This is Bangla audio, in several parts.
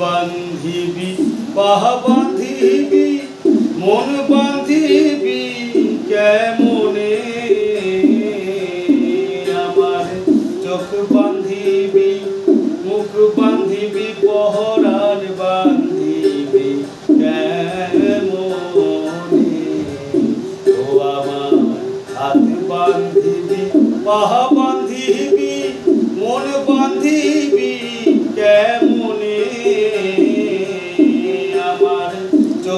বান্ধিবি পাহ বান্ধিবি, মন বান্ধিবি, কেমনে? আমার চোখ বান্ধিবি, মুখ বান্ধিবি, পহরার বান্ধিবি, কেমনে? ও আমার হাত বান্ধিবি পাহ বান্ধিবি, মন বান্ধিবি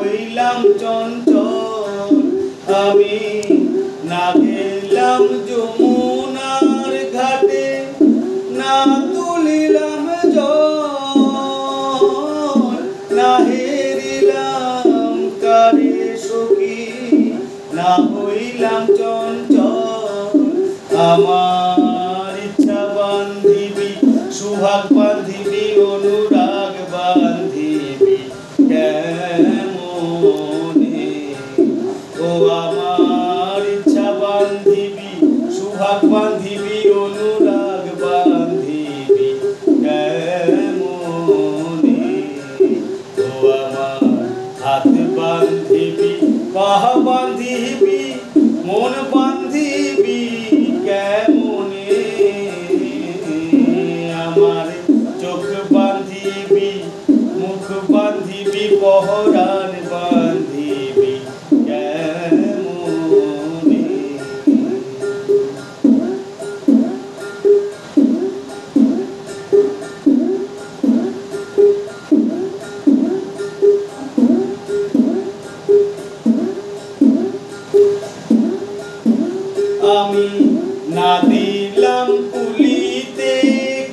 হইলাম চঞ্চল। আমি না গেলাম যমুনার ঘাটে, না তুলিলাম হেরিলাম কারে সখী, না হইলাম চঞ্চল। আমার ইচ্ছা বান্ধিবি, সুভাগ বান্ধিবি ও আমার ইচ্ছা বান্ধিবি, সুহাগ বান্ধিবি, অনুরাগ বান্ধিবি, কেমনে? ও আমার হাত বান্ধিবি, পাহ বান্ধিবি, মন বান্ধিবি, কেমনে? আমার চোখ বান্ধিবি, মুখ বান্ধিবি পহরান আমি না দিলাম পুলিতে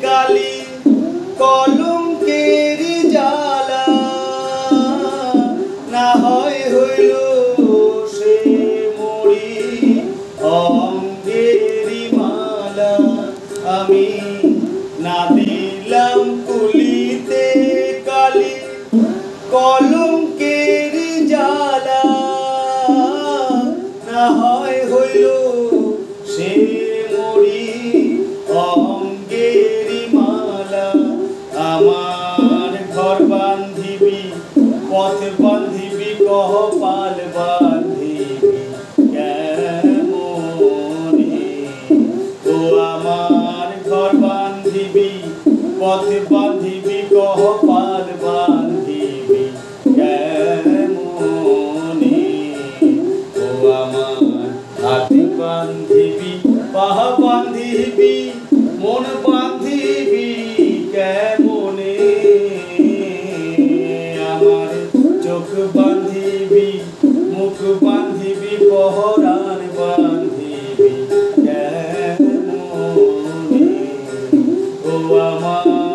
কালি কলঙ্কের জ্বালা। না হয় হইল সে মরি অঙ্গেরি মালা। আমি না দিলাম পুলিতে কালি কলঙ্কের বান্ধিবি, কহ পাল বান্ধিবি কেমনে ও আমার ঘর বান্ধিবি, পথ বান্ধিবি, কহ পাল বান্ধিবি কেমনে ও আমার হাতে বান্ধিবি, পাহ বান্ধিবি, মন বান্ধিবি কেমনে মুখ বান্ধিবি পহরান বান্ধিবি কেন ও আমার